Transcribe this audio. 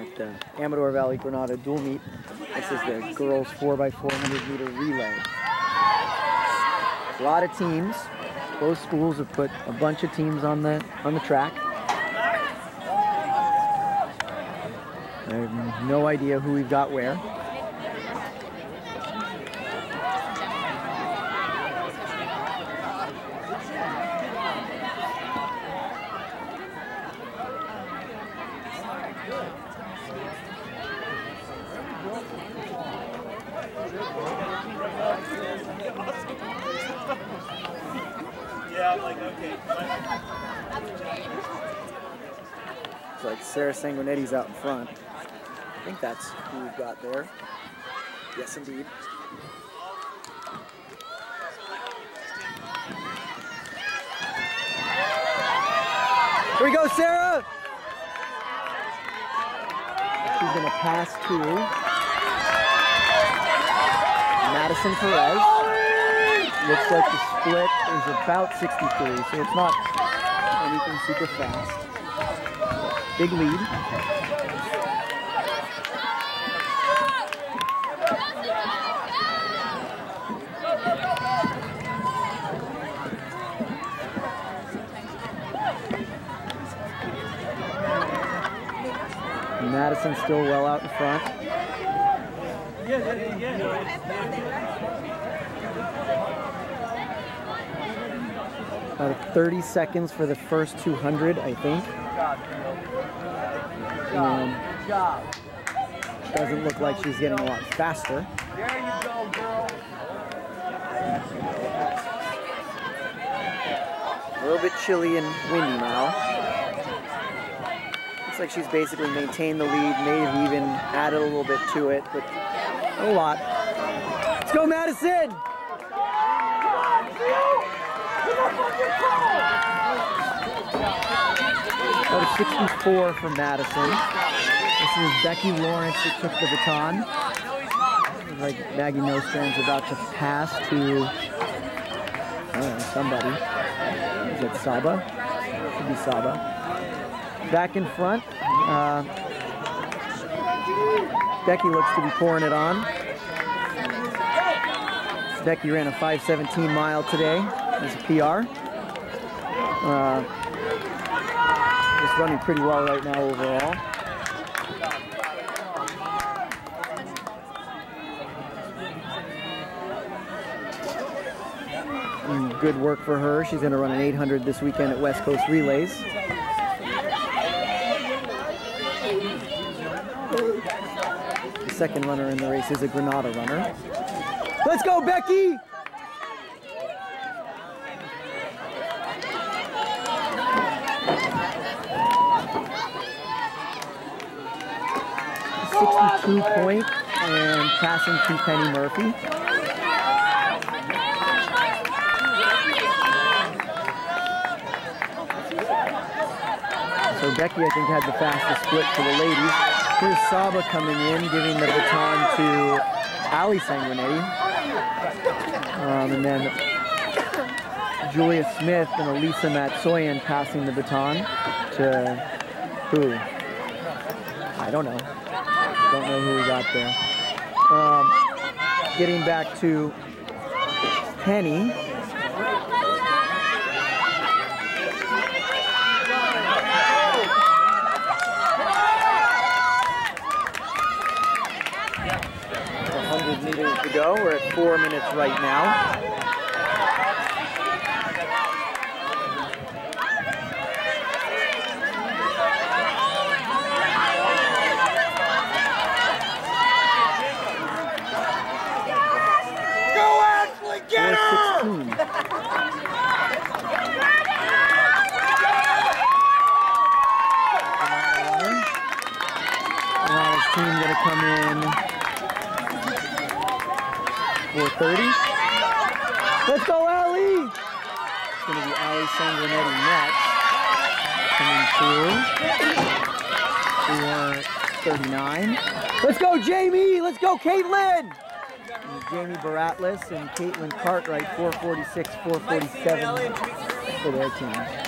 at the Amador Valley Granada dual meet. This is the girls 4x400 meter relay. A lot of teams. Both schools have put a bunch of teams on the on the track. I have no idea who we've got where. It's like Sarah Sanguinetti's out in front. I think that's who we've got there. Yes, indeed. Here we go, Sarah! She's gonna pass to Madison Perez. Looks like the split is about 63, so it's not anything super fast. Big lead. Madison still well out in front. About 30 seconds for the first 200, I think. Um, doesn't look like she's getting a lot faster. There you go, girl. A little bit chilly and windy now. Looks like she's basically maintained the lead, may have even added a little bit to it, but a lot. Let's go, Madison! Out of 64 for Madison. This is Becky Lawrence that took the baton. Like Maggie Nostrand's about to pass to know, somebody. Is it Saba? Could be Saba. Back in front, uh, Becky looks to be pouring it on. Becky ran a 5:17 mile today as a PR. Uh, running pretty well right now overall. Mm, Good work for her. She's going to run an 800 this weekend at West Coast Relays. The second runner in the race is a Granada runner. Let's go, Becky! Sixty-two point and passing to Penny Murphy. So Becky, I think, had the fastest split for the ladies. Here's Saba coming in, giving the baton to Ali Sanguinetti. Um, and then Julia Smith and Elisa Matsoyan passing the baton to who? I don't know. Don't know who we got there. Um, getting back to Penny. 100 meters to go. We're at four minutes right now. Go, Ashley, get her! 416. Team gonna come in 430. Let's go, Ali! It's gonna be Ali Sanguinetti next. Coming through. 439. Let's go, Jamie! Let's go, Caitlin! And Jamie Baratlis and Caitlin Cartwright, 446, 447 for their team.